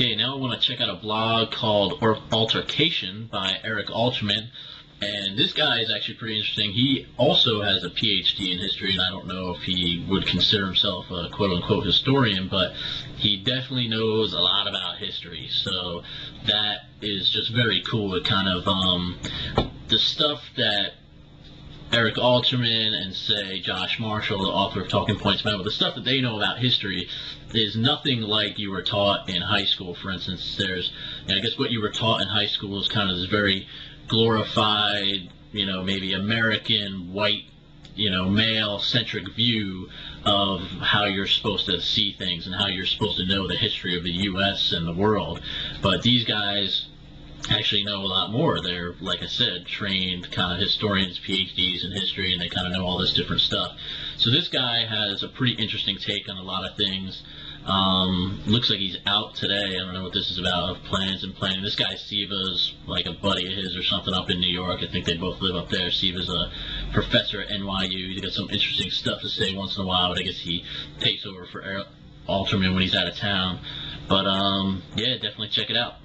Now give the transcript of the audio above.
Okay, now I want to check out a blog called Altercation by Eric Alterman. And this guy is actually pretty interesting. He also has a PhD in history, and I don't know if he would consider himself a quote unquote historian, but he definitely knows a lot about history. So that is just very cool. It kind of, um, the stuff that Eric Alterman and say Josh Marshall, the author of Talking Points Memo, the stuff that they know about history is nothing like you were taught in high school. For instance, there's, I guess what you were taught in high school is kind of this very glorified, you know, maybe American white, you know, male centric view of how you're supposed to see things and how you're supposed to know the history of the U.S. and the world. But these guys actually know a lot more. They're, like I said, trained kind of historians, PhDs in history, and they kind of know all this different stuff. So this guy has a pretty interesting take on a lot of things. Um, looks like he's out today. I don't know what this is about. Of plans and planning. This guy Siva's like a buddy of his or something up in New York. I think they both live up there. Siva's a professor at NYU. He's got some interesting stuff to say once in a while. But I guess he takes over for Alterman when he's out of town. But um, yeah, definitely check it out.